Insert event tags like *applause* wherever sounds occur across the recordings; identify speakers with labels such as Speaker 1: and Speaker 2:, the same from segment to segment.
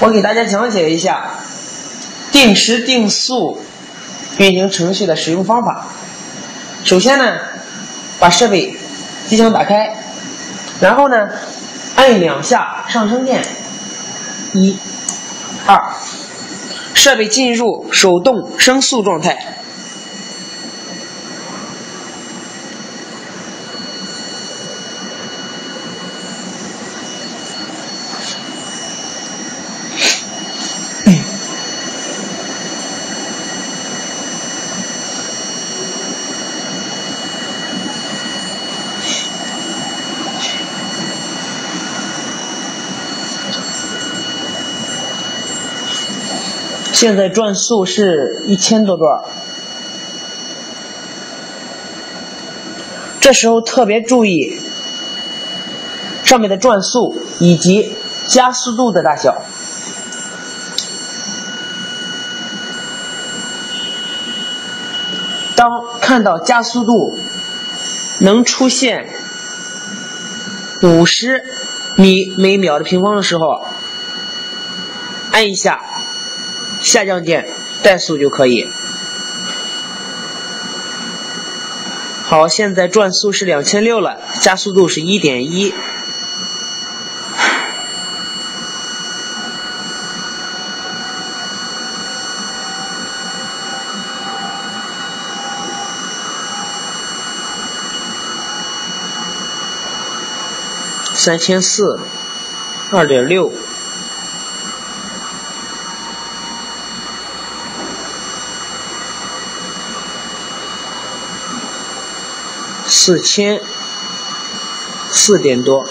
Speaker 1: 我给大家讲解一下定时定速运行程序的使用方法。首先呢，把设备机箱打开，然后呢，按两下上升键，一、二，设备进入手动升速状态。现在转速是一千多转，这时候特别注意上面的转速以及加速度的大小。当看到加速度能出现五十米每秒的平方的时候，按一下。下降键怠速就可以。好，现在转速是两千六了，加速度是一点一。三千四，二点六。四千四点多，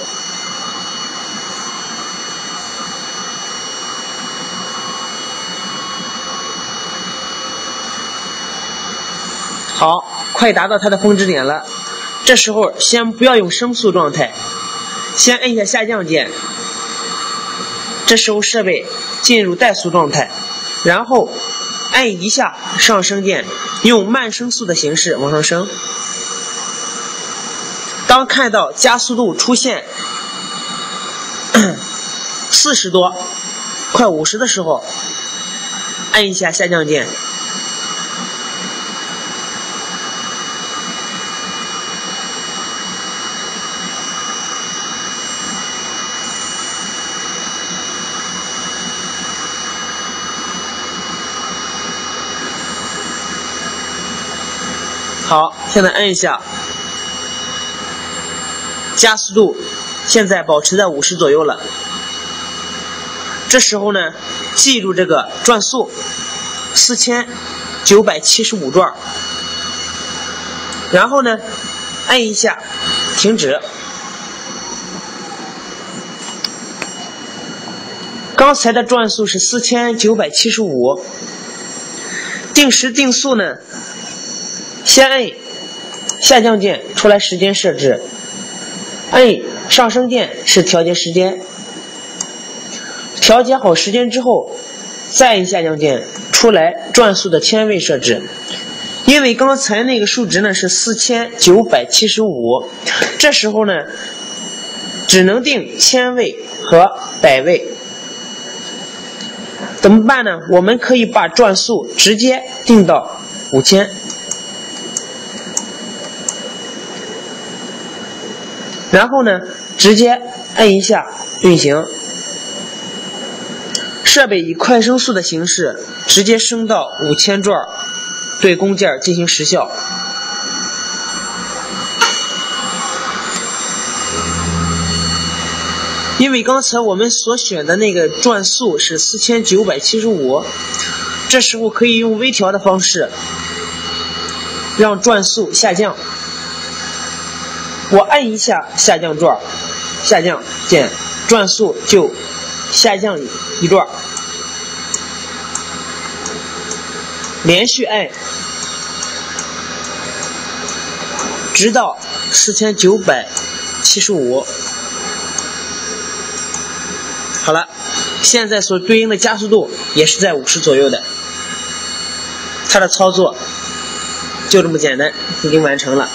Speaker 1: 好，快达到它的峰值点了。这时候先不要用升速状态，先按一下下降键。这时候设备进入怠速状态，然后按一下上升键，用慢升速的形式往上升。当看到加速度出现 *clears throat* 四十多、快五十的时候，按一下下降键。好，现在按一下。加速度现在保持在五十左右了。这时候呢，记住这个转速，四千九百七十五转。然后呢，按一下停止。刚才的转速是四千九百七十五。定时定速呢，先按下降键，出来时间设置。按上升键是调节时间，调节好时间之后，再按下降键，出来转速的千位设置。因为刚才那个数值呢是四千九百七十五，这时候呢只能定千位和百位。怎么办呢？我们可以把转速直接定到五千。然后呢，直接按一下运行，设备以快升速的形式直接升到五千转，对工件进行时效。因为刚才我们所选的那个转速是四千九百七十五，这时候可以用微调的方式让转速下降。我按一下下降转，下降键，转速就下降一转。连续按，直到四千九百七十五。好了，现在所对应的加速度也是在五十左右的。它的操作就这么简单，已经完成了。